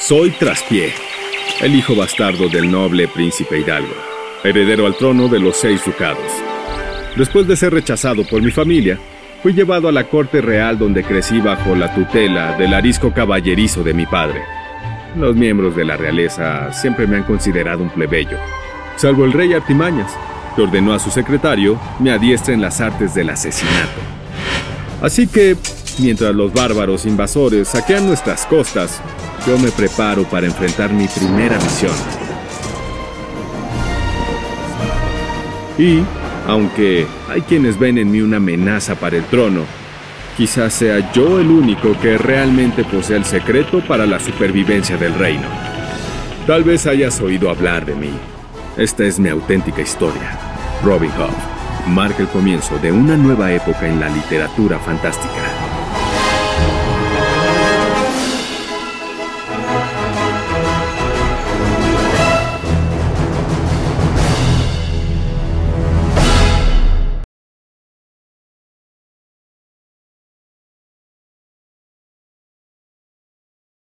Soy Traspié, el hijo bastardo del noble príncipe Hidalgo, heredero al trono de los seis ducados. Después de ser rechazado por mi familia, fui llevado a la corte real donde crecí bajo la tutela del arisco caballerizo de mi padre. Los miembros de la realeza siempre me han considerado un plebeyo, salvo el rey Artimañas, que ordenó a su secretario me adiestre en las artes del asesinato. Así que, mientras los bárbaros invasores saquean nuestras costas, yo me preparo para enfrentar mi primera misión. Y, aunque hay quienes ven en mí una amenaza para el trono, quizás sea yo el único que realmente posee el secreto para la supervivencia del reino. Tal vez hayas oído hablar de mí. Esta es mi auténtica historia. Robin Hood marca el comienzo de una nueva época en la literatura fantástica.